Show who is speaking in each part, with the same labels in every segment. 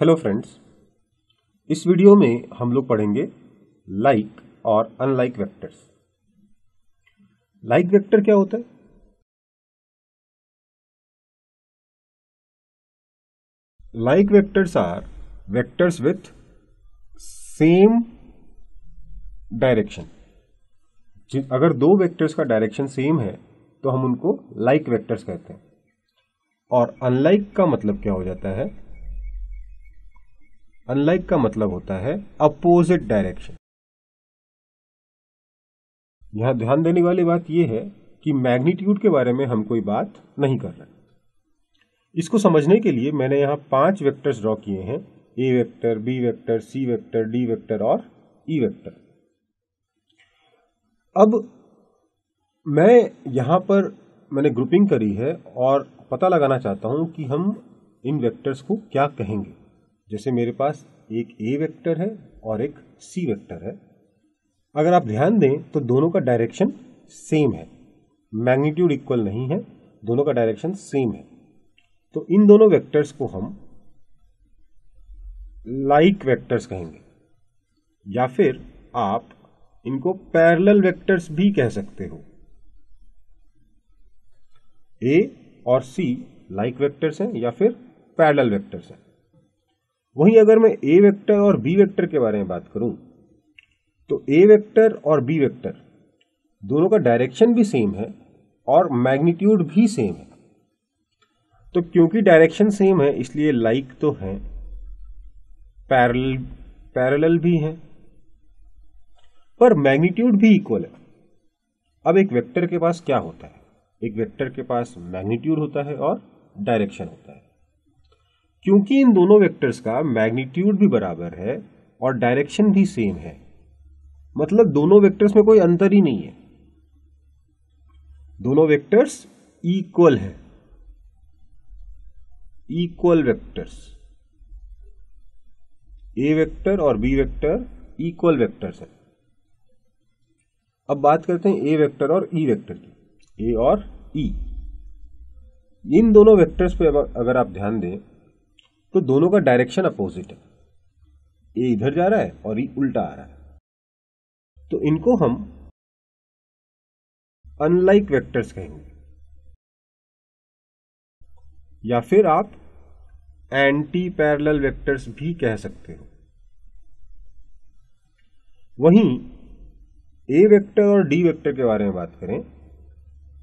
Speaker 1: Hello friends इस video में हम लोग पढ़ेंगे लाइक और अनलाइक वेक्टर्स लाइक वेक्टर क्या होता है? Like vectors are vectors with same direction अगर दो वेक्टर्स का डायरेक्शन सेम है तो हम उनको लाइक वेक्टर्स कहते हैं. और अनलाइक का मतलब क्या हो जाता है? अनलाइक का मतलब होता है अपोजिट डायरेक्शन। यहाँ ध्यान देने वाली बात यह है कि मैग्नीट्यूड के बारे में हम कोई बात नहीं कर रहे। इसको समझने के लिए मैंने यहाँ पाँच वेक्टर्स ड्रॉ किए हैं, A vector, B vector, C vector, D vector और ई e वेक्टर। अब मैं यहाँ पर मैंने ग्रुपिंग करी है और पता लगाना चाहता हूँ कि हम इन वेक्टर्स को क्या कहेंगे। जैसे मेरे पास एक ए वेक्टर है और एक सी वेक्टर है। अगर आप ध्यान दें तो दोनों का डायरेक्शन सेम है। मैग्नीट्यूड इक्वल नहीं है, दोनों का डायरेक्शन सेम है। तो इन दोनों वेक्टर्स को हम लाइक like वेक्टर्स कहेंगे। या फिर आप इनको पैरेलल वेक्टर्स भी कह सकते हो। ए और सी लाइक वेक्टर्स हैं या फिर पैरेलल वेक्टर्स हैं। वहीं अगर मैं ए वेक्टर और बी वेक्टर के बारे में बात करूँ तो ए वेक्टर और बी वेक्टर दोनों का डायरेक्शन भी सेम है और मैग्नीट्यूड भी सेम है। तो क्योंकि डायरेक्शन सेम है, इसलिए लाइक तो है पैरल पैरेलल भी है, पर मैग्नीट्यूड भी इक्वल है। अब एक वेक्टर के पास क्या होता है? एक वेक्टर के पास मैग्नीट्यूड होता है और डायरेक्शन होता है। क्योंकि इन दोनों वेक्टर्स का मैग्नीट्यूड भी बराबर है और डायरेक्शन भी सेम है। मतलब दोनों वेक्टर्स में कोई अंतर ही नहीं है। दोनों वेक्टर्स इक्वल है। इक्वल वेक्टर्स ए वेक्टर और बी वेक्टर इक्वल वेक्टर्स है। अब बात करते हैं ए वेक्टर और ई वेक्टर की। ए और ई इन दोनों वेक्टर्स पे अगर आप ध्यान दें तो दोनों का डायरेक्शन अपोजिट है। ए इधर जा रहा है और ई उल्टा आ रहा है। तो इनको हम अनलाइक वेक्टर्स कहेंगे। या फिर आप एंटी पैरेलल वेक्टर्स भी कह सकते हो। वहीं ए वेक्टर और डी वेक्टर के बारे में बात करें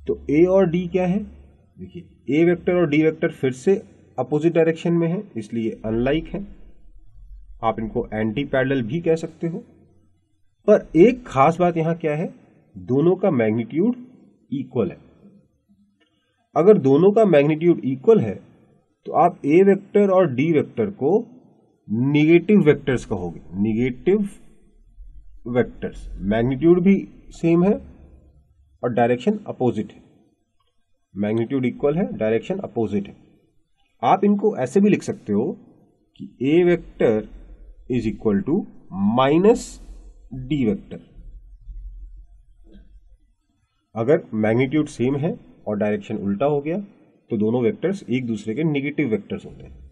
Speaker 1: तो ए और डी क्या है? देखिए ए वेक्टर और डी वेक्टर फिर से अपोजिट डायरेक्शन में है, इसलिए अनलाइक है। आप इनको एंटी पैरेलल भी कह सकते हो। पर एक खास बात यहाँ क्या है? दोनों का मैग्नीट्यूड इक्वल है। अगर दोनों का मैग्नीट्यूड इक्वल है तो आप ए वेक्टर और डी वेक्टर को निगेटिव वेक्टर्स कहोगे। निगेटिव वेक्टर्स मैग्नीट्यूड भी सेम है और डायरेक्शन अपोजिट है। मैग्नीट्यूड इक्वल है डायरेक्शन अपोजिट है। आप इनको ऐसे भी लिख सकते हो कि A vector is equal to minus D vector अगर मैग्नीट्यूड सेम है और डायरेक्शन उल्टा हो गया तो दोनों वेक्टर्स एक दूसरे के निगेटिव वेक्टर्स होते हैं।